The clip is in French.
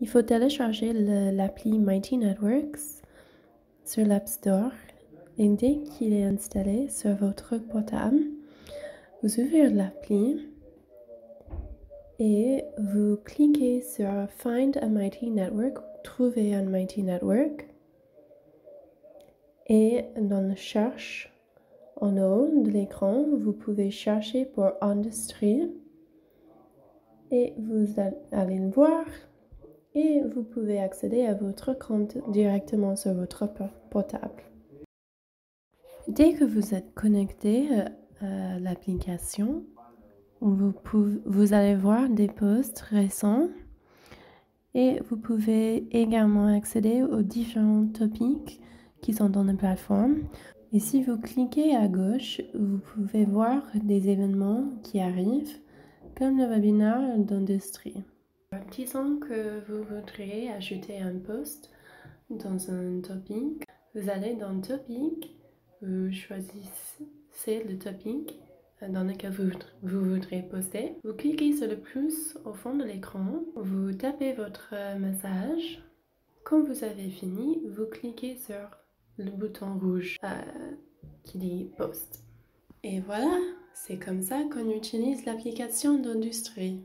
Il faut télécharger l'appli Mighty Networks sur l'App Store et dès qu'il est installé sur votre portable, vous ouvrez l'appli et vous cliquez sur Find a Mighty Network, trouver un Mighty Network. Et dans la cherche en haut de l'écran, vous pouvez chercher pour industrie. Et vous allez le voir et vous pouvez accéder à votre compte directement sur votre portable. Dès que vous êtes connecté euh, à l'application, vous, allez voir des posts récents et vous pouvez également accéder aux différents topics qui sont dans la plateforme. Et si vous cliquez à gauche, vous pouvez voir des événements qui arrivent, comme le webinaire d'industrie. Disons que vous voudriez ajouter un post dans un topic. Vous allez dans Topic, vous choisissez le topic dans lequel vous, voudrez poster. Vous cliquez sur le plus au fond de l'écran, vous tapez votre message. Quand vous avez fini, vous cliquez sur le bouton rouge euh, qui dit Post. Et voilà, c'est comme ça qu'on utilise l'application d'industrie.